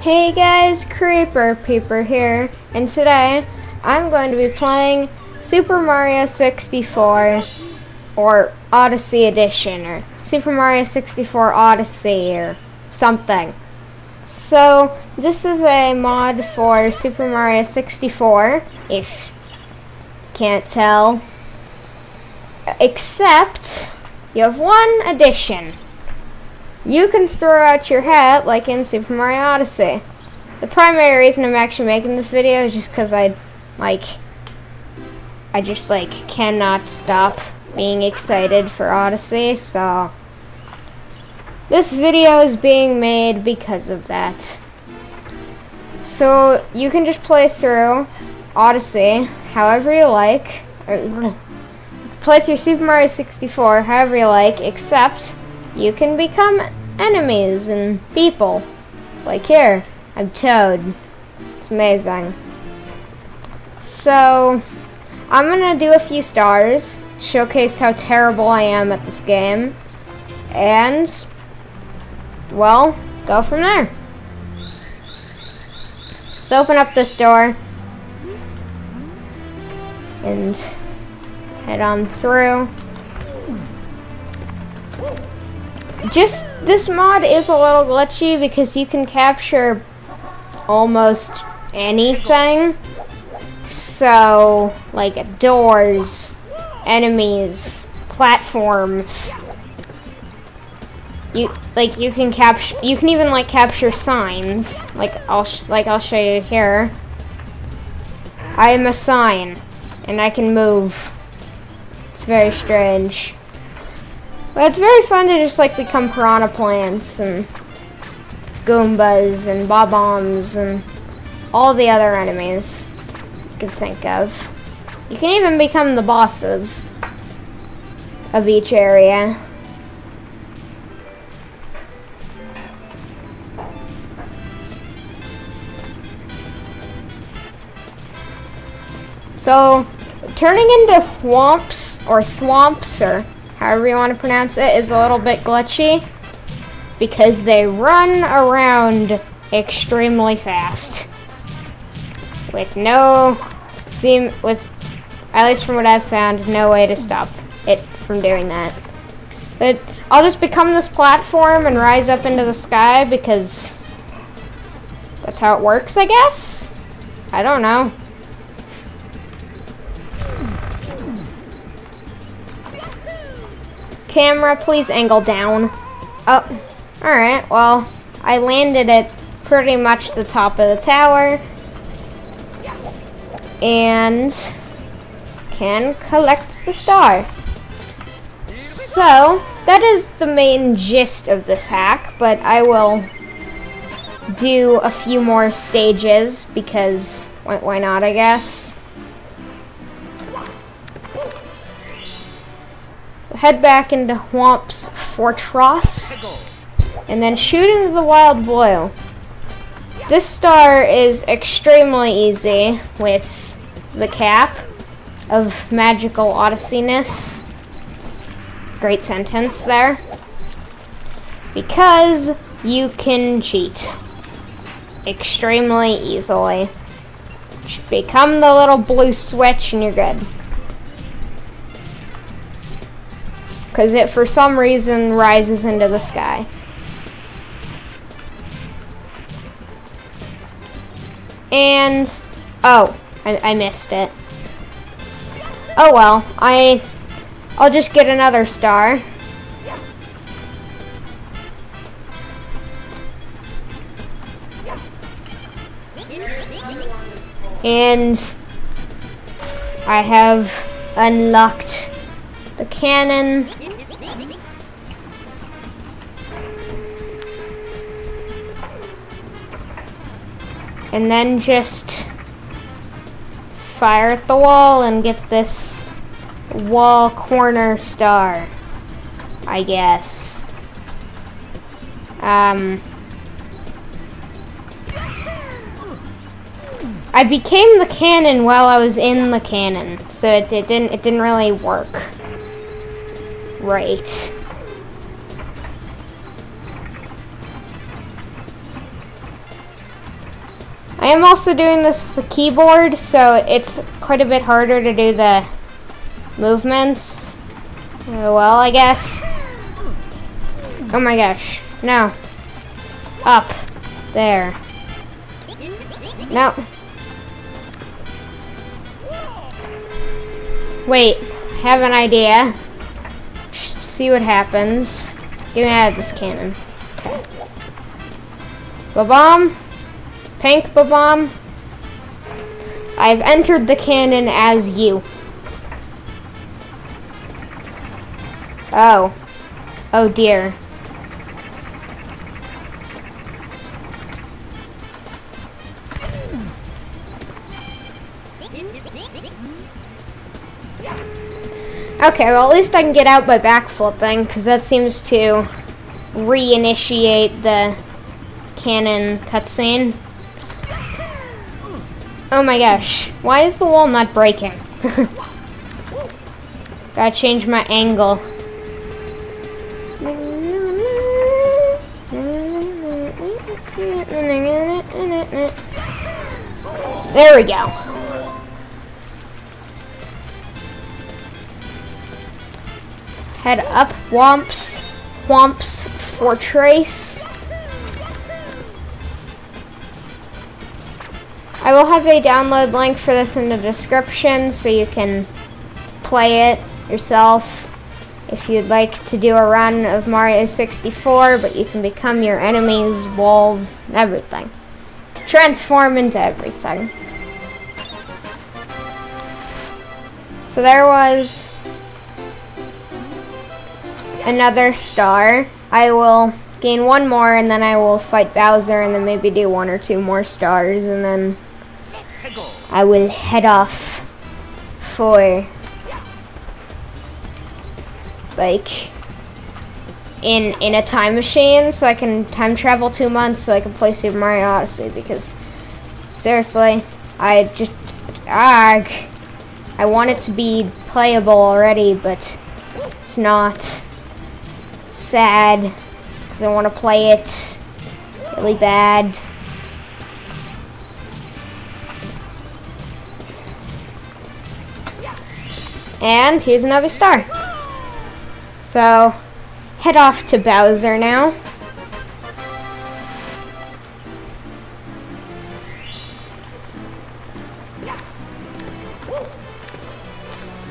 Hey guys, Creeper Peeper here, and today I'm going to be playing Super Mario 64 or Odyssey Edition or Super Mario 64 Odyssey or something. So, this is a mod for Super Mario 64, if can't tell. Except, you have one addition. You can throw out your hat like in Super Mario Odyssey. The primary reason I'm actually making this video is just because I, like, I just, like, cannot stop being excited for Odyssey, so... This video is being made because of that. So, you can just play through Odyssey however you like, or, play through Super Mario 64 however you like, except you can become enemies and people. Like here, I'm Toad. It's amazing. So, I'm gonna do a few stars, showcase how terrible I am at this game, and, well, go from there. Let's open up this door, and head on through just this mod is a little glitchy because you can capture almost anything. So, like doors, enemies, platforms. You like you can capture you can even like capture signs. Like I'll like I'll show you here. I am a sign and I can move. It's very strange. But it's very fun to just like become piranha plants and Goombas and Bob-ombs and all the other enemies you can think of. You can even become the bosses of each area. So, turning into thwomps or thwomps or however you want to pronounce it, is a little bit glitchy because they run around extremely fast. With no seem with at least from what I've found no way to stop it from doing that. But I'll just become this platform and rise up into the sky because that's how it works I guess? I don't know Camera, please angle down. Oh, alright, well, I landed at pretty much the top of the tower. And can collect the star. So, that is the main gist of this hack, but I will do a few more stages because why not, I guess. Head back into Thwomp's Fortress, and then shoot into the Wild Blue. This star is extremely easy with the cap of magical odysseyness. Great sentence there. Because you can cheat extremely easily. Just become the little blue switch and you're good. Because it for some reason rises into the sky. And, oh, I, I missed it. Oh well, I, I'll just get another star. And I have unlocked the cannon. And then just fire at the wall and get this wall corner star. I guess. Um... I became the cannon while I was in the cannon, so it, it didn't it didn't really work. Right. Am also doing this with the keyboard, so it's quite a bit harder to do the movements. Uh, well, I guess. Oh my gosh. No. Up. There. No. Wait. Have an idea. See what happens. Get me out of this cannon. Okay. Bob-omb. Pink Bob-omb. I've entered the cannon as you. Oh. Oh dear. Okay, well at least I can get out by backflipping, because that seems to reinitiate the cannon cutscene. Oh my gosh, why is the wall not breaking? Gotta change my angle. There we go. head up Whomp's, Whomp's Fortress. I will have a download link for this in the description so you can play it yourself if you'd like to do a run of Mario 64, but you can become your enemies, walls, everything. Transform into everything. So there was another star. I will gain one more and then I will fight Bowser and then maybe do one or two more stars and then I will head off for like in in a time machine so I can time travel two months so I can play Super Mario Odyssey because seriously I just ah I want it to be playable already but it's not sad because I want to play it really bad. And here's another star. So, head off to Bowser now.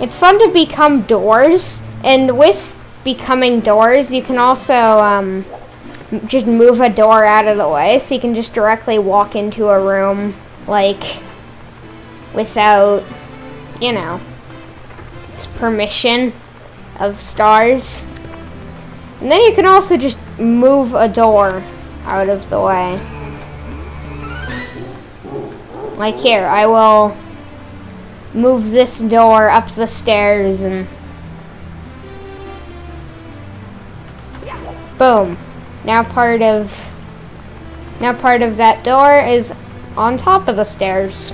It's fun to become doors, and with becoming doors, you can also um, just move a door out of the way, so you can just directly walk into a room, like, without, you know, its permission of stars. And then you can also just move a door out of the way. Like here, I will move this door up the stairs and Boom. Now part of now part of that door is on top of the stairs.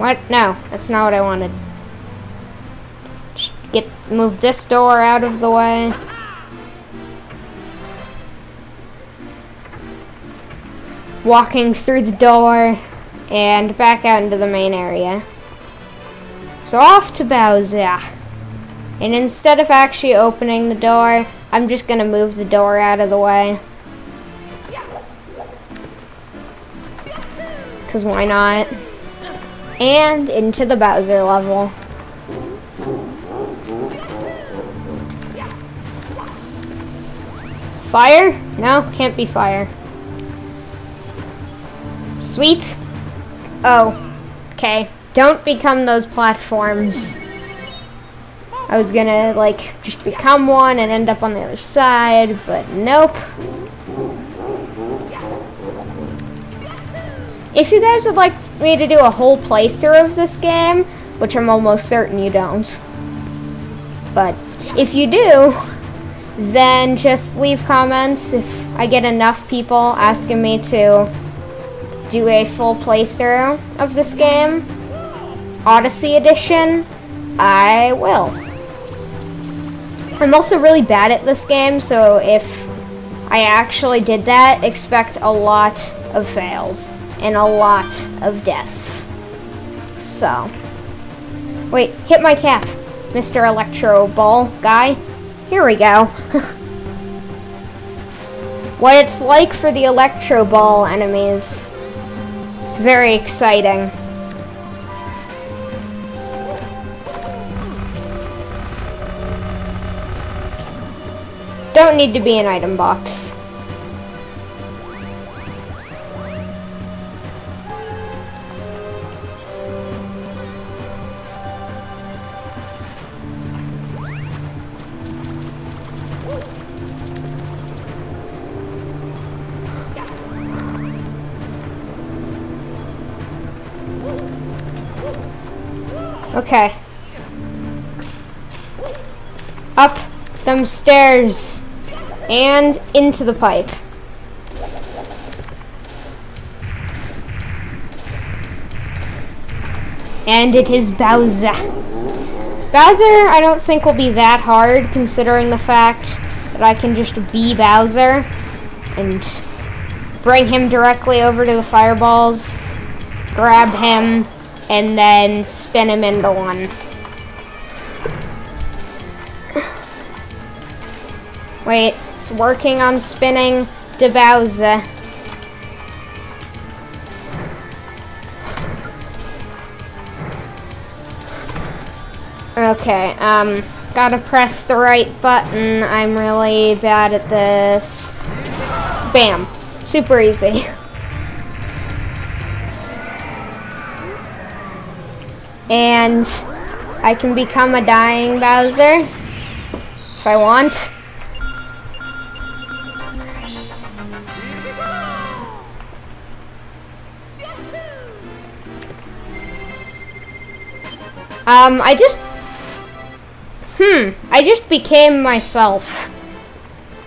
What? No, that's not what I wanted. Just get move this door out of the way. Walking through the door and back out into the main area. So off to Bowser. And instead of actually opening the door, I'm just going to move the door out of the way. Because why not? And into the Bowser level. Fire? No, can't be fire. Sweet. Oh, okay. Don't become those platforms. I was gonna like just become one and end up on the other side, but nope. If you guys would like me to do a whole playthrough of this game, which I'm almost certain you don't, but if you do, then just leave comments. If I get enough people asking me to do a full playthrough of this game, Odyssey Edition, I will. I'm also really bad at this game, so if I actually did that, expect a lot of fails and a lot of deaths. So, wait, hit my cap, Mr. Electro Ball guy. Here we go. what it's like for the Electro Ball enemies. It's very exciting. Don't need to be an item box. Okay. Up them stairs and into the pipe. And it is Bowser. Bowser, I don't think will be that hard, considering the fact that I can just be Bowser and bring him directly over to the fireballs, grab him, and then spin him into one. Wait, it's working on spinning to Bowser. Okay, um, gotta press the right button. I'm really bad at this. Bam. Super easy. And I can become a dying Bowser if I want. Um, I just... Hmm, I just became myself.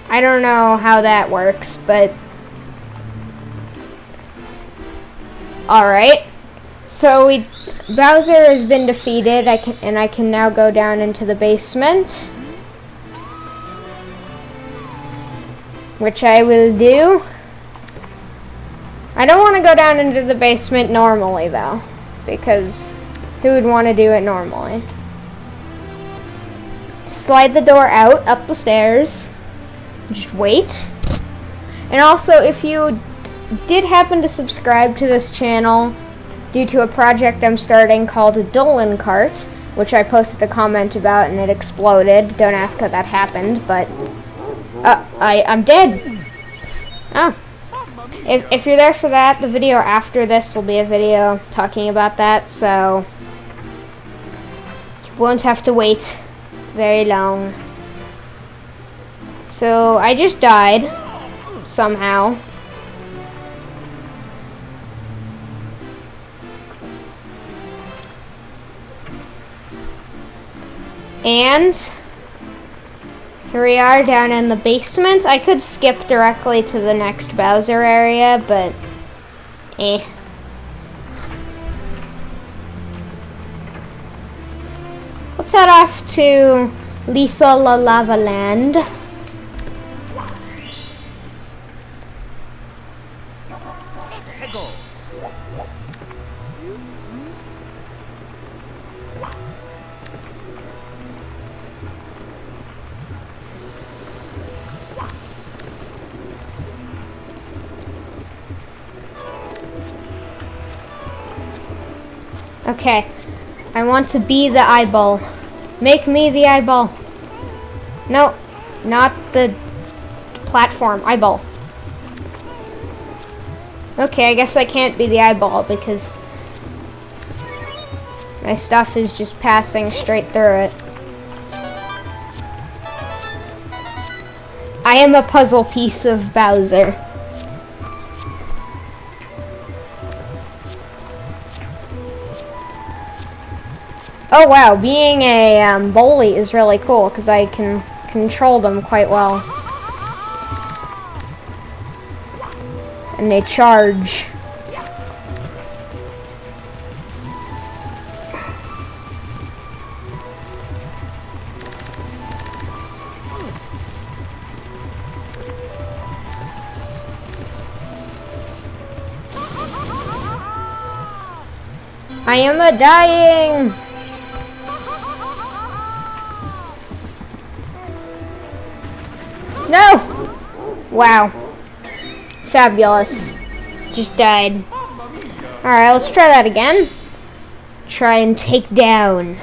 I don't know how that works, but... Alright. So we Bowser has been defeated, I can, and I can now go down into the basement. Which I will do. I don't want to go down into the basement normally, though. Because who would want to do it normally? Slide the door out, up the stairs. Just wait. And also, if you did happen to subscribe to this channel, due to a project I'm starting called Dolan Cart, which I posted a comment about and it exploded. Don't ask how that happened, but uh, I I'm dead. Oh. If, if you're there for that, the video after this will be a video talking about that, so you won't have to wait very long. So I just died somehow. And here we are down in the basement. I could skip directly to the next Bowser area, but eh. Let's head off to Lethal Lava Land. Okay. I want to be the eyeball. Make me the eyeball. No, not the platform. Eyeball. Okay, I guess I can't be the eyeball because my stuff is just passing straight through it. I am a puzzle piece of Bowser. Oh wow, being a um, bully is really cool because I can control them quite well. And they charge. I am a dying! Wow. Fabulous. Just died. Alright, let's try that again. Try and take down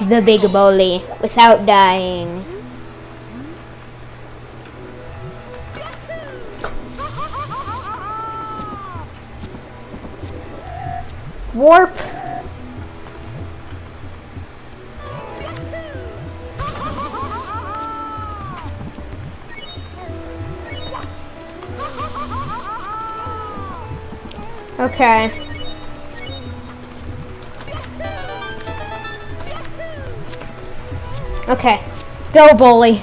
the big bully without dying. Warp. Okay. Okay. Go, bully.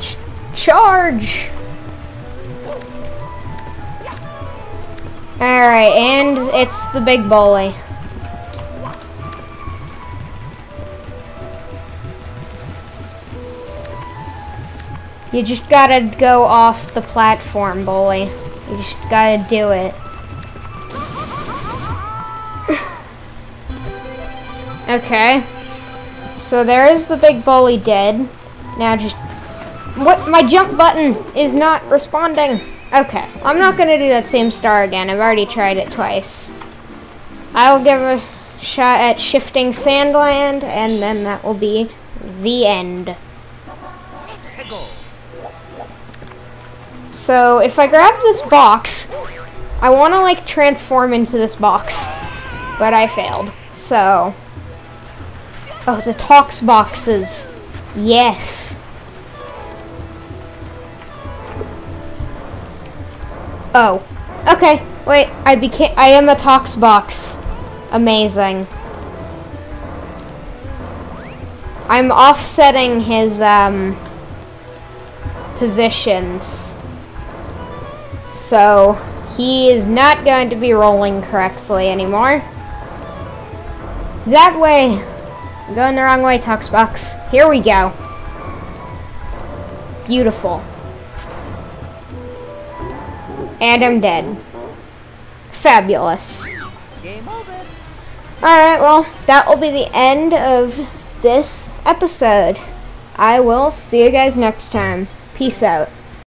Ch charge! Alright, and it's the big bully. You just gotta go off the platform, bully. You just gotta do it. Okay. So there is the big bully dead. Now just... What? My jump button is not responding. Okay. I'm not going to do that same star again. I've already tried it twice. I'll give a shot at shifting Sandland, and then that will be the end. So, if I grab this box, I want to, like, transform into this box. But I failed. So... Oh, the Tox boxes. Yes. Oh. Okay. Wait, I became- I am a Tox box. Amazing. I'm offsetting his, um, positions. So, he is not going to be rolling correctly anymore. That way, I'm going the wrong way, Toxbox. Here we go. Beautiful. And I'm dead. Fabulous. Alright, well, that will be the end of this episode. I will see you guys next time. Peace out.